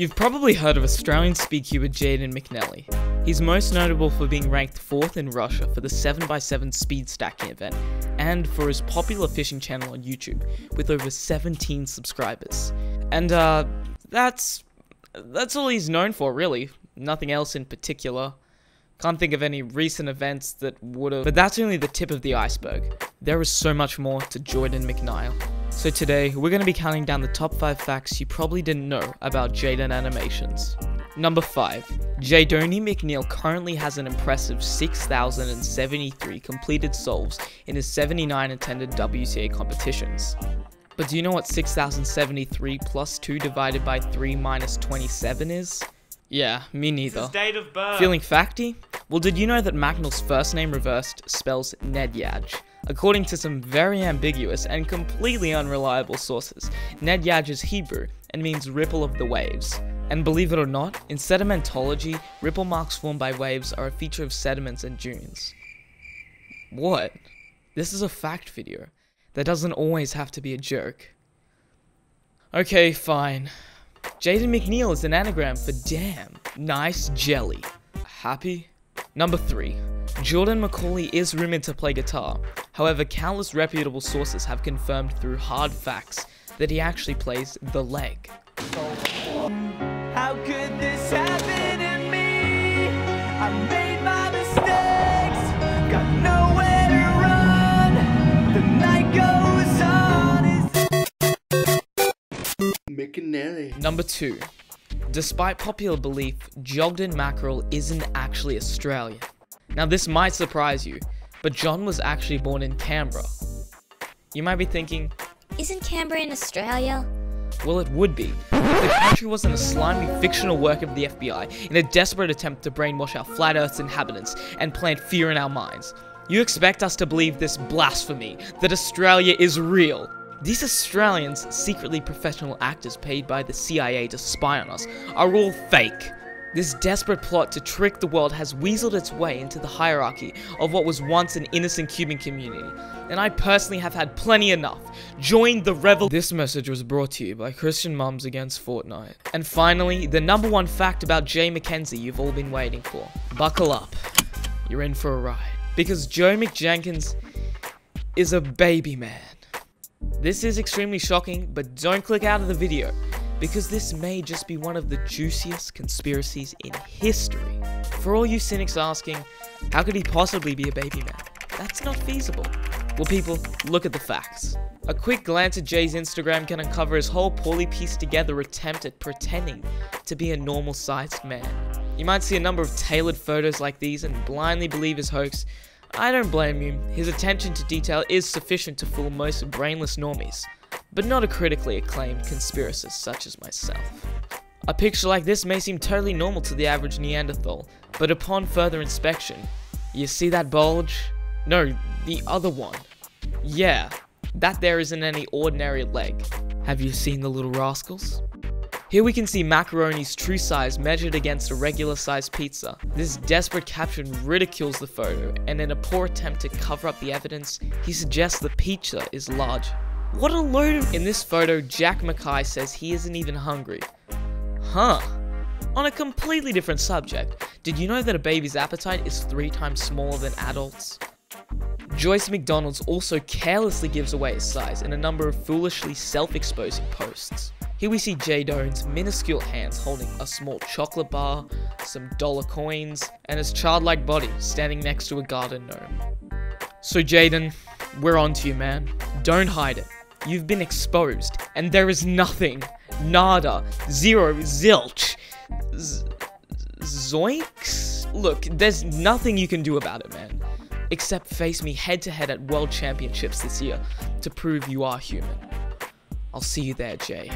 You've probably heard of Australian speedcuber Jaden McNally. He's most notable for being ranked 4th in Russia for the 7x7 speed stacking event, and for his popular fishing channel on YouTube, with over 17 subscribers. And uh, that's that's all he's known for, really. Nothing else in particular. Can't think of any recent events that would've. But that's only the tip of the iceberg. There is so much more to Jordan McNeil. So today, we're going to be counting down the top 5 facts you probably didn't know about Jaden Animations. Number 5. Jadoni McNeil currently has an impressive 6,073 completed solves in his 79 attended WCA competitions. But do you know what 6,073 plus 2 divided by 3 minus 27 is? Yeah, me neither. date of birth. Feeling facty? Well, did you know that McNeill's first name reversed spells Nedyaj? According to some very ambiguous and completely unreliable sources, Nedyaj is Hebrew and means ripple of the waves. And believe it or not, in sedimentology, ripple marks formed by waves are a feature of sediments and dunes. What? This is a fact video. That doesn't always have to be a joke. Okay, fine. Jayden McNeill is an anagram for damn. Nice jelly. Happy? Number 3. Jordan Macaulay is rumored to play guitar. However, countless reputable sources have confirmed through hard facts that he actually plays the leg. How could this happen to me? I made my mistakes, got nowhere to run. The night goes on. McNally. Number 2. Despite popular belief, Jogden Mackerel isn't actually Australian. Now this might surprise you, but John was actually born in Canberra. You might be thinking, Isn't Canberra in Australia? well it would be. if The country wasn't a slimy fictional work of the FBI in a desperate attempt to brainwash our flat Earth's inhabitants and plant fear in our minds. You expect us to believe this blasphemy, that Australia is real. These Australians, secretly professional actors paid by the CIA to spy on us, are all fake. This desperate plot to trick the world has weaseled its way into the hierarchy of what was once an innocent Cuban community, and I personally have had plenty enough. Join the revel- This message was brought to you by Christian Mums Against Fortnite. And finally, the number one fact about Jay McKenzie you've all been waiting for. Buckle up. You're in for a ride. Because Joe McJenkins is a baby man. This is extremely shocking, but don't click out of the video, because this may just be one of the juiciest conspiracies in history. For all you cynics asking, how could he possibly be a baby man? That's not feasible. Well, people, look at the facts. A quick glance at Jay's Instagram can uncover his whole poorly pieced together attempt at pretending to be a normal sized man. You might see a number of tailored photos like these and blindly believe his hoax, I don't blame you, his attention to detail is sufficient to fool most brainless normies, but not a critically acclaimed conspiracist such as myself. A picture like this may seem totally normal to the average Neanderthal, but upon further inspection, you see that bulge? No, the other one. Yeah, that there isn't any ordinary leg. Have you seen the little rascals? Here we can see macaroni's true size measured against a regular sized pizza. This desperate caption ridicules the photo, and in a poor attempt to cover up the evidence, he suggests the pizza is large. What a load of- In this photo, Jack Mackay says he isn't even hungry. Huh. On a completely different subject, did you know that a baby's appetite is three times smaller than adults? Joyce McDonald's also carelessly gives away his size in a number of foolishly self-exposing posts. Here we see Jay Doan's minuscule hands holding a small chocolate bar, some dollar coins, and his childlike body standing next to a garden gnome. So Jayden, we're on to you, man. Don't hide it. You've been exposed, and there is nothing, nada, zero, zilch, z- zoinks? Look, there's nothing you can do about it, man. Except face me head to head at World Championships this year to prove you are human. I'll see you there, Jay.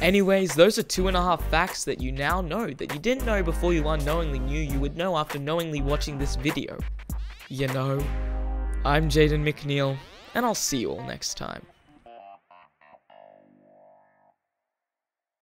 Anyways, those are two and a half facts that you now know that you didn't know before you unknowingly knew you would know after knowingly watching this video. You know, I'm Jayden McNeill, and I'll see you all next time.